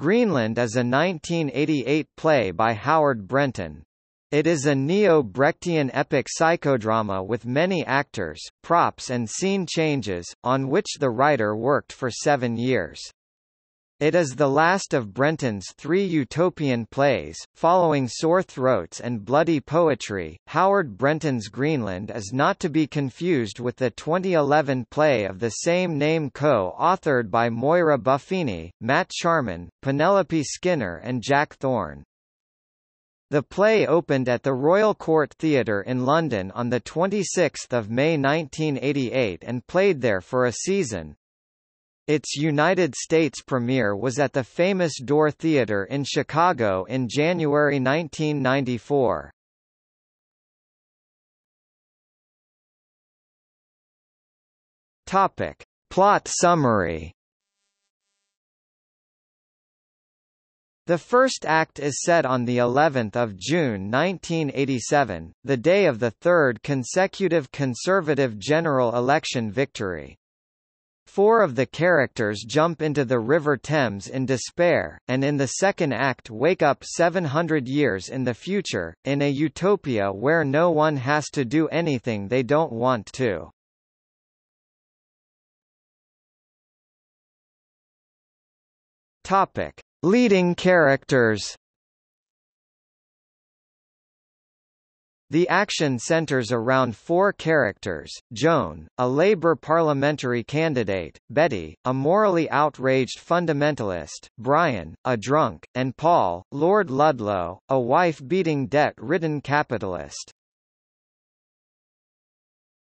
Greenland is a 1988 play by Howard Brenton. It is a neo-Brechtian epic psychodrama with many actors, props and scene changes, on which the writer worked for seven years. It is the last of Brenton's three utopian plays. Following Sore Throats and Bloody Poetry, Howard Brenton's Greenland is not to be confused with the 2011 play of the same name co-authored by Moira Buffini, Matt Charman, Penelope Skinner and Jack Thorne. The play opened at the Royal Court Theatre in London on 26 May 1988 and played there for a season, its United States premiere was at the famous Door Theatre in Chicago in January 1994. Topic. Plot summary The first act is set on the 11th of June 1987, the day of the third consecutive Conservative general election victory. Four of the characters jump into the River Thames in despair, and in the second act wake up 700 years in the future, in a utopia where no one has to do anything they don't want to. Topic. Leading characters The action centers around four characters, Joan, a Labour parliamentary candidate, Betty, a morally outraged fundamentalist, Brian, a drunk, and Paul, Lord Ludlow, a wife-beating debt-ridden capitalist.